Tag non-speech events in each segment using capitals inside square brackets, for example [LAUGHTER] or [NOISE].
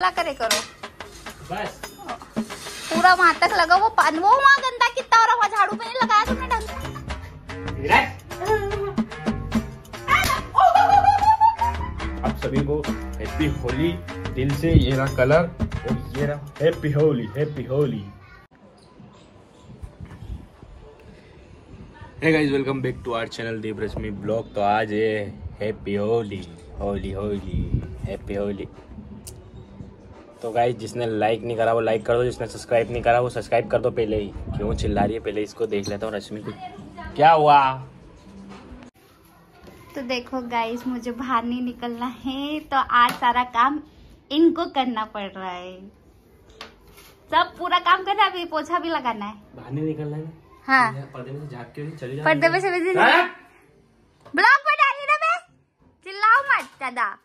करे करो। बस। पूरा वहाँ तक लगा वो पान वो वहाँ गंदा कितना हो रहा वहाँ झाड़ू पे नहीं लगाया तुमने ढंग से? आप सभी को हैप्पी होली दिल से ये रहा कलर और ये रहा happy Holi happy Holi. Hey guys welcome back to our channel Deep Rashmi blog तो आज है हैप्पी होली होली होली हैप्पी होली। तो गाइस जिसने लाइक नहीं करा वो लाइक कर दो जिसने सब्सक्राइब नहीं करा वो सब्सक्राइब कर दो पहले ही। क्यों चिल्ला रही है? पहले इसको देख लेता हूँ रश्मि को। क्या हुआ? तो देखो गाइस मुझे बाहर नहीं निकलना है तो आज सारा काम इनको करना पड़ रहा है। सब पूरा काम करना है अभी पोछा भी लगाना है। बाहर नहीं निकलना है हाँ। पर्दे में से झाँक के चली पर्दे में से ब्लॉग पर डाली ना मैं। चिल्लाओ मत ज़्यादा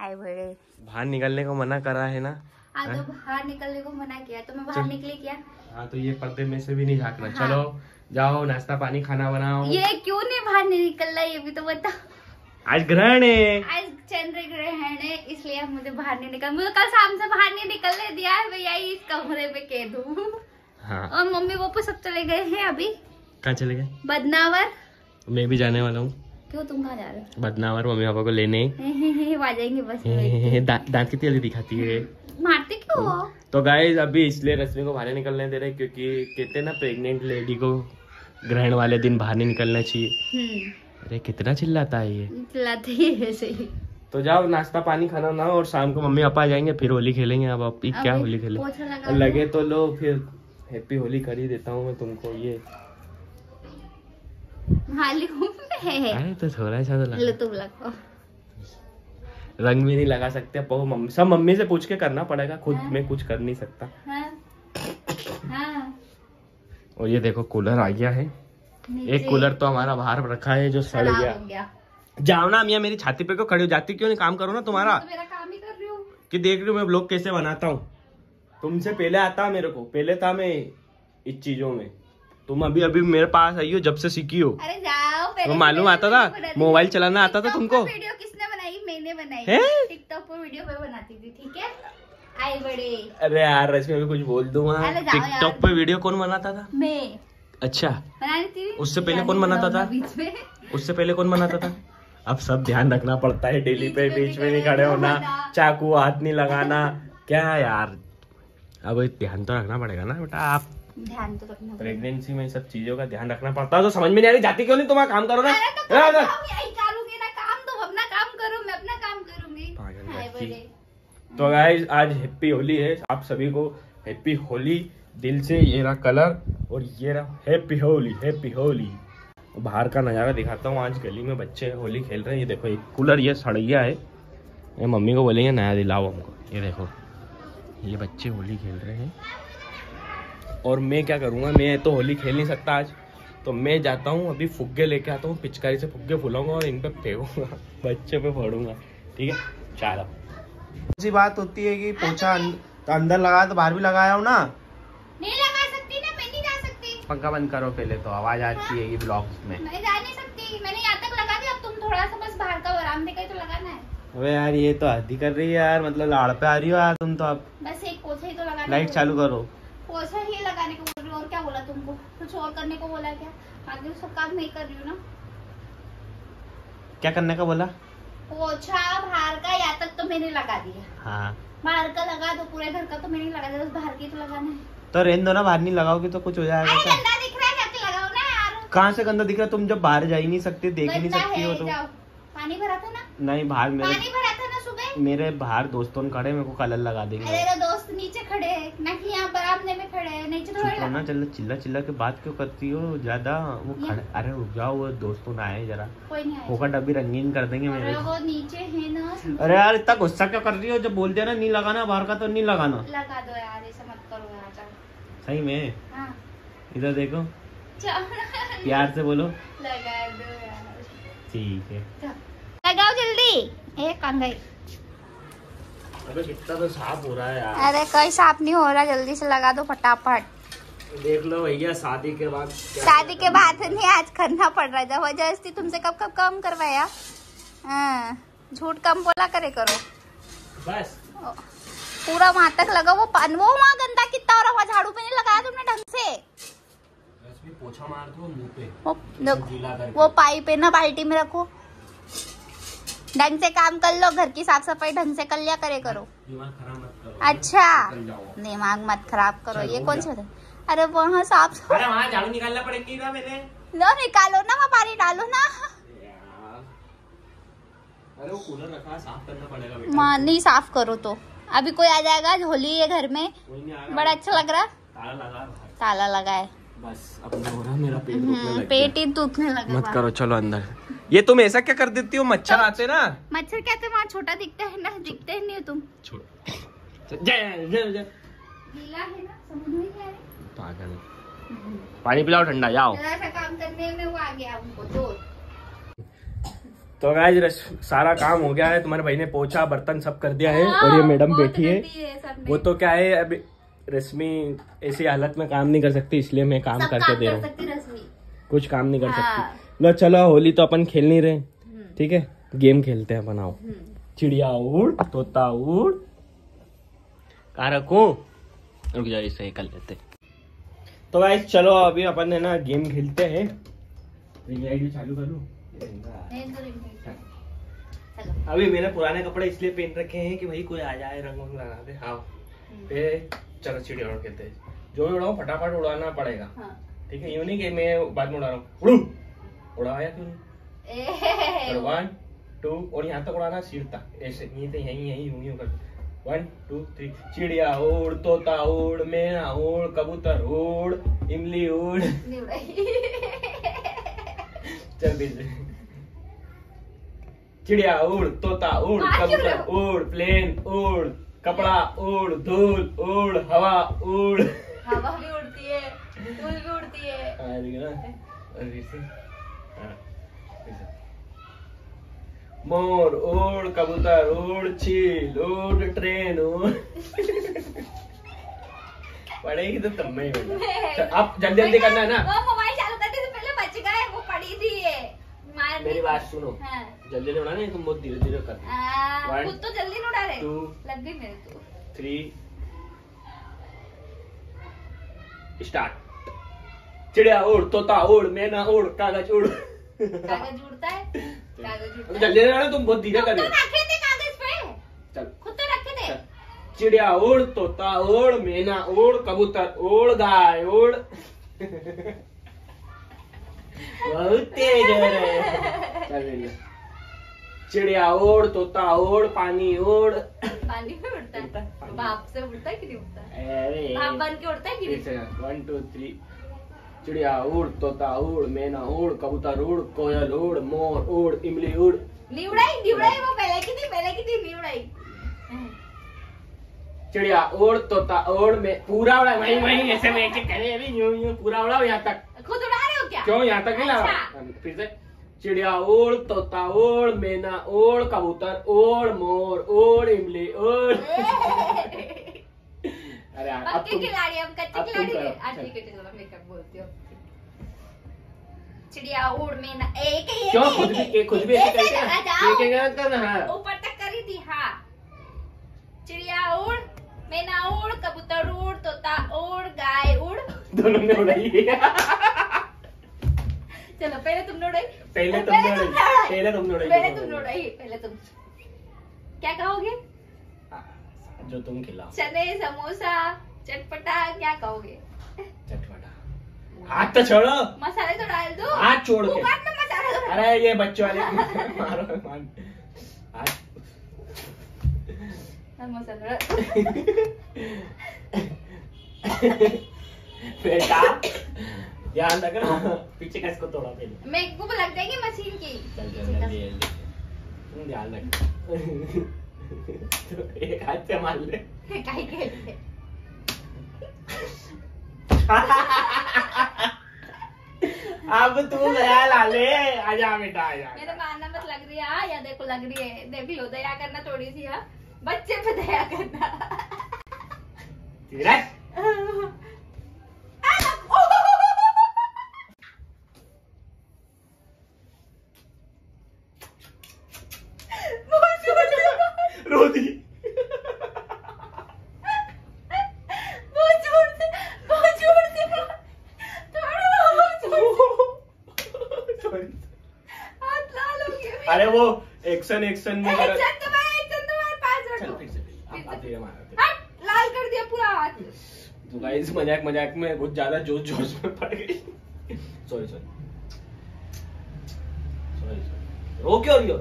आए बड़े। बाहर निकलने को मना करा है ना? आज तो बाहर निकलने को मना किया तो मैं बाहर निकली क्या? हाँ तो ये पर्दे में से भी नहीं झाँकना। हाँ। चलो जाओ नाश्ता पानी खाना बनाओ। ये क्यों नहीं बाहर नहीं निकल रहा है ये भी तो बता। आज ग्रहण है। आज चंद्र ग्रहण है इसलिए मुझे बाहर नहीं निकल मुझे कल शाम से बाहर नहीं निकलने दिया है भैया इस कमरे में कह दू हाँ। और मम्मी पापा सब चले गए हैं अभी। कहाँ चले गए? बदनावर। मैं भी जाने वाला हूँ। क्यों तुम कहाँ जा रहे बदनावर मम्मी पापा को लेने। [LAUGHS] आ जाएँगे बस [LAUGHS] दांत कितनी जल्दी दिखाती है। मारते क्यों हो? तो गाइस अभी इसलिए रश्मि को बाहर निकलने दे रहे क्योंकि कहते ना प्रेग्नेंट लेडी को ग्रहण वाले दिन बाहर नहीं निकलना चाहिए। हम्म। अरे कितना चिल्लाता है ये। चिल्लाते ही है ऐसे ही। तो जाओ नाश्ता पानी खाना ना और शाम को मम्मी पापा आ जाएँगे फिर होली खेलेंगे। अब आप क्या होली खेले? लगा तो लो फिर हैप्पी होली कर ही देता हूँ मैं तुमको ये। है। अरे तो थोड़ा सा तो लो लगा तुम लगाओ रंग भी नहीं लगा सकते वो मम्मी सब मम्मी से पूछ के करना पड़ेगा खुद हाँ। मैं कुछ कर नहीं सकता हाँ हाँ और ये देखो कूलर आ गया है एक कूलर तो हमारा बाहर रखा है जो सड़ गया गया जाओ ना मियाँ मेरी छाती पे क्यों खड़ी हो जाती क्यों नहीं काम करो ना तुम्हारा तो मेरा काम ही कर रही हूँ कि देख रही हूँ मैं ब्लॉग कैसे बनाता हूँ तुमसे पहले आता मेरे को पहले था मैं इस चीज़ों में तुम अभी अभी मेरे पास आई हो जब से सीखी हो। अरे जाओ तो मालूम आता था मोबाइल चलाना आता था तुमको? वीडियो किसने बनाई? मैंने बनाई। टिकटॉक पर वीडियो मैं बनाती थी ठीक है? आई बड़े। अरे यार रश्मि अभी कुछ बोल यार। टिकटॉक पे वीडियो कौन बनाता था? मैं। अच्छा। उससे पहले कौन बनाता था? उससे पहले कौन बनाता था? अब सब ध्यान रखना पड़ता है डेली पे बीच में नहीं खड़े होना। चाकू हाथ नहीं लगाना। क्या यार? अब ध्यान तो रखना पड़ेगा ना बेटा आप ध्यान तो रखना प्रेगनेंसी में सब चीज़ों का ध्यान रखना पड़ता है। तो समझ में नहीं आ रही जाती क्यों नहीं तुम्हारा काम करो ना? अरे तो। बड़े। तो गाइज़ आज हैप्पी होली है। आप सभी को हैप्पी होली दिल से ये रहा कलर और ये रहा हैप्पी होली हैप्पी होली। बाहर का नज़ारा दिखाता हूँ आज गली में बच्चे होली खेल रहे हैं। ये देखो एक कूलर ये सड़ गया है। ये मम्मी को बोलेंगे नया दिलाओ हमको। ये देखो ये बच्चे होली खेल रहे हैं। और मैं क्या करूँगा? मैं तो होली खेल नहीं सकता आज। तो मैं जाता हूँ अभी फुग्गे लेके आता हूँ पिचकारी से फुग्गे फुलाऊँगा और इन पे फेंकूँगा [LAUGHS] बच्चे पे फोड़ूँगा। ठीक है? चलो। ऐसी बात होती है कि पोछा अं- अंदर लगाया तो बाहर भी लगाया हूँ ना। नहीं लगा सकती ना मैं नहीं जा सकती। पंखा बंद करो पहले तो आवाज़ आती है ये ब्लॉग्स में। मैं जा नहीं सकती मैंने यहाँ तक लगा दिया अब तुम थोड़ा सा बस बाहर का बरामदे का ही तो लगाना है। अबे यार ये तो हद ही कर रही है यार मतलब लाड़ पे आ रही हो यार तुम तो अब। बस एक पोछा ही तो लगाना लाइट चालू करो। पोछा ही लगाने को बोल रही हूँ और क्या बोला तुमको? कुछ और करने को बोला क्या? आगे सब काम नहीं कर रही हूँ ना। क्या करने का बोला? पोछा बाहर का यहाँ तक तो मैंने लगा दिया। हाँ। बाहर का लगा दो पूरे घर का तो मैंने लगा दिया बाहर की तो लगाना है। तो रेन दो ना बाहर नहीं लगाओगे तो कुछ हो जाएगा क्या गंदा दिख रहा है लगाओ ना यार। कहाँ से गंदा दिख रहा है? तुम जब बाहर जा ही नहीं सकते देख ही नहीं सकती हो तो। पानी भरा था ना? नहीं बाहर मेरे पानी भरा था ना सुबह? मेरे बाहर दोस्तों ने खड़े मेरे को कलर लगा देंगे। मेरे दोस्त नीचे खड़े हैं ना कि यहाँ बरामदे में खड़े हैं नीचे थोड़ी होना चल चिल्ला चिल्ला के बात क्यों करती हो? ज़्यादा वो खड़े अरे रुक जाओ वो दोस्तों ना आए जरा। कोई नहीं डब्बी रंगीन कर देंगे मेरे। अरे वो नीचे है ना। अरे यार इतना गुस्सा क्यों कर रही हो? जब बोल दिया ना नहीं लगाना बाहर का तो नहीं लगाना। लगा दो यार ऐसा मत करो यार सही में? हाँ। इधर देखो। प्यार से बोलो। लगा दो यार। ठीक है। लगाओ जल्दी। एक कंगाई अबे कितना तो साफ़ हो रहा है यार। अरे कोई साफ़ नहीं हो रहा जल्दी से लगा दो फटाफट। देख लो भैया शादी के बाद शादी के बाद नहीं आज करना पड़ रहा है। ज़बरदस्ती तुमसे कब कब कम करवाया? हाँ, झूठ कम बोला करे करो। बस। पूरा वहाँ तक लगा वो पान वो वहाँ गंदा कितना हो रहा वहाँ झाड़ू पे नहीं लगाया तुमने ढंग से? पोछा मार दो मुँह पे। वो देखो, वो पाइप है ना बाल्टी में रखो। ढंग से काम कर लो घर की साफ़ सफ़ाई ढंग से कर लिया करे करो। दिमाग खराब मत करो। अच्छा। दिमाग मत खराब करो ये कौन। सा अरे वहाँ साफ़ अरे वहाँ झाड़ू निकालना पड़ेगी ना मैंने। लो निकालो ना वहाँ पानी डालो ना। यार। अरे वो कूलर रखा है, साफ़ करना पड़ेगा बेटा। माँ नहीं साफ़ करो तो। अभी कोई आ जाएगा होली है घर में। कोई नहीं आ रहा। बड़ा अच्छा लग रहा। ताला लगा है। ताला लगा है। बस अब हो रहा मेरा पेट दुखने हम्म, लग पेट ही दुखने लगा मत करो चलो अंदर। ये तुम ऐसा क्या कर देती हो? मच्छर तो, आते ना। मच्छर कहते वहाँ छोटा दिखता है ना दिखते ही नहीं हो तुम। है पागल पानी पिलाओ ठंडा जाओ। काम करने में वो आ गया उनको ज़ोर तो गाइस सारा काम हो गया है तुम्हारे भाई ने पोछा बर्तन सब कर दिया है और ये मैडम बैठी है। सबने। वो तो क्या है अभी रश्मि ऐसी हालत में काम नहीं कर सकती इसलिए मैं काम करके दे रहा हूँ। कुछ काम नहीं कर हाँ। सकती। लो चलो होली तो अपन खेल नहीं रहे। हम्म, ठीक है? गेम खेलते हैं बनाओ। हम्म। चिड़िया उड़ तोता उड़। कहाँ रखूँ रुक जाओ इसे कर लेते तो गाइस चलो अभी अपन है ना गेम खेलते हैं। चालू कर अभी मैंने पुराने कपड़े इसलिए पहन रखे हैं कि भाई कोई आ जाए रंग वंग लगा दे। हाँ। पे चलो चिड़िया उड़ खेलते जो भी उड़ाऊं फटाफट उड़ाना पड़ेगा। हाँ। ठीक है? यूँ नहीं कि मैं बाद में उड़ा रहा हूँ। उड़ू। उड़ाया क्यों और वन टू और यहाँ तक उड़ाना सिर तक। ऐसे नहीं तो यहीं यहीं यूँ यूँ कर वन टू थ्री चिड़िया उड़ तोता उड़ मैना उड़ कबूतर उड़ इमली उड़। चल से। चिड़िया उड़ तोता उड़ कबूतर उड़ प्लेन उड़ कपड़ा उड़ धूल उड़ हवा उड़। हवा भी उड़ती है धूल भी उड़ती है। है ना? से हाँ, फिर से। मोर उड़ कबूतर उड़ चील उड़ ट्रेन पढ़ेगी तो तब में ही अब जल्दी जल्दी करना है ना? वो मोबाइल चालू करते से पहले बच गए वो पड़ी थी ये। मेरी बात सुनो। हाँ। जल्दी जल्दी उड़ाना नहीं तुम बहुत धीरे धीरे कर One, खुद तो जल्दी नहीं उड़ा रहे। two, लग गई मेरे तो। थ्री स्टार्ट चिड़िया उड़ तोता उड़ मैना उड़ कागज़ उड़। कागज़ उड़ता है? अब जल्दी जल्दी तुम बहुत धीरे तुम कर तो रहे हो रखे थे कागज़ पे। चल। खुद तो रखे थे। चिड़िया उड़ तोता उड़ मैना उड़ कबूतर उड़ गाय उड़ बहुत तेज है रे। चल ले ले। चिड़िया उड़ तोता उड़ पानी उड़ पानी में उड़ता है। भाप से उड़ता है कि नहीं उड़ता? है अरे। भाप बन के उड़ता है कि नहीं? वन टू थ्री चिड़िया उड़ तोता उड़ मैना उड़ कबूतर उड़ कोयल उड़ मोर उड़ इमली उड़। नहीं उड़ाई वो पहले की थी पहले की थी नहीं चिड़िया उड़ तोता उड़ में पूरा उड़ा वही वही ऐसे में एक एक करे अभी यूँ यूँ पूरा उड़ा यहाँ तक। खुद उड़ा रहे हो क्या? क्यों यहाँ तक नहीं लगा अच्छा। फिर से। चिड़िया उड़ तोता उड़ मैना उड़ कबूतर उड़ मोर उड़ इमली उड़। [LAUGHS] [LAUGHS] अरे अब पक्के खिलाड़ी हम कच्चे खिलाड़ी करो, हैं। आ, ठीक है चलो मैं कब बोलती हूँ। चिड़िया उड़ में ना एक ही क्यों? खुद भी एक- खुद भी ऐसे करते हैं। एक एक करना हाँ। ऊपर तक करी थी हाँ। चिड़िया उड़ मैना उड़ कबूतर उड़ तोता उड़ गाय उड़। दोनों ने उड़ाई चलो पहले तुमने उड़ाई। पहले तुमने पहले उड़ाई। पहले तुमने उड़ाई। पहले तुमने उड़ाई पहले तुम। क्या कहोगे? जो तुम खिलाओ। चने समोसा चटपटा क्या कहोगे? चटपटा। हाथ तो छोड़ो। मसाले तो डाल दो। हाथ छोड़ के। में मसाले तो। अरे ये बच्चों वाले [LAUGHS] मारो मान हाथ। बेटा ध्यान रखना पीछे को तोड़ा पहले मेरे को लग जाएगी मशीन की। ध्यान रख। तो एक हाथ से मार ले काहे खेलते अब तू गया लाले आजा बेटा आजा मेरे मारना मत लग रही है? या देखो लग रही है। देख लो दया करना थोड़ी सी हाँ। बच्चे पे दया करना। एक्शन एक्शन में एक्शन तो मैं एक्शन तो मैं पास रखो फिर से अब आते हैं हमारा हट लाल कर दिया पूरा हाथ। तो गाइस मज़ाक मज़ाक में बहुत ज़्यादा जोश जोश में पड़ गई। सॉरी सॉरी सॉरी सॉरी रो क्यों रही हो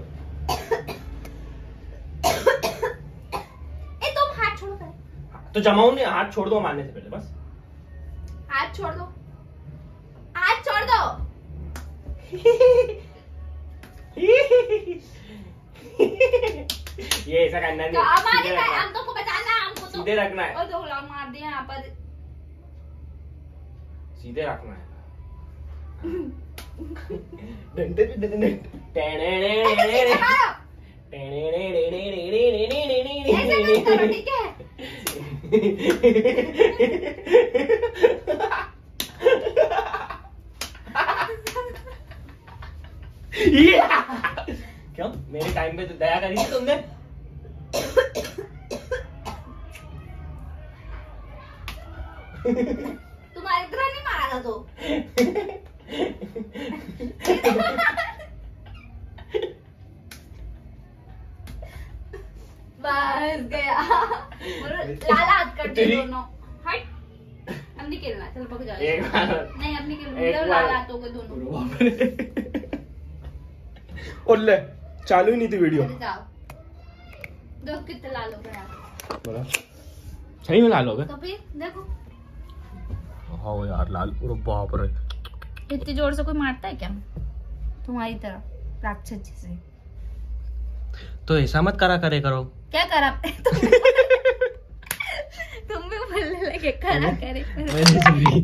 ए तुम हाथ छोड़ो पहले। तो जमाऊ ने हाथ छोड़ दो मारने से पहले बस। हाथ छोड़ दो। हाथ छोड़ दो। [LAUGHS] ये ऐसा करना तो नहीं हमारे रखना। हम तो को बचाना है, हमको तो। सीधे रखना है। और दो गुलाम मार दिए यहाँ पर। सीधे रखना है। डंडे डंडे डंडे टेने ऐसे चलाओ। ऐसे मत करो ठीक है क्यों? मेरे टाइम पे तो दया करी थी तुमने। तुम्हारी तरह नहीं मारा तो. बस गया हाथ कर दे दोनों. हट अब नहीं खेलना चल पक जाओ एक बार. नहीं अब नहीं खेलना। लाल हाथों के दोनों. और ले चालू ही नहीं थी वीडियो चले जाओ दो कितने लाल हो गया बोला सही में लाल हो गए तो फिर देखो. हाँ यार लाल बाप रे। इतनी ज़ोर से कोई मारता है क्या? तुम्हारी तरह राक्षस से तो ऐसा मत करा करे करो। क्या करा? [LAUGHS] तुम भी बोलने लगे करा करे सुनी।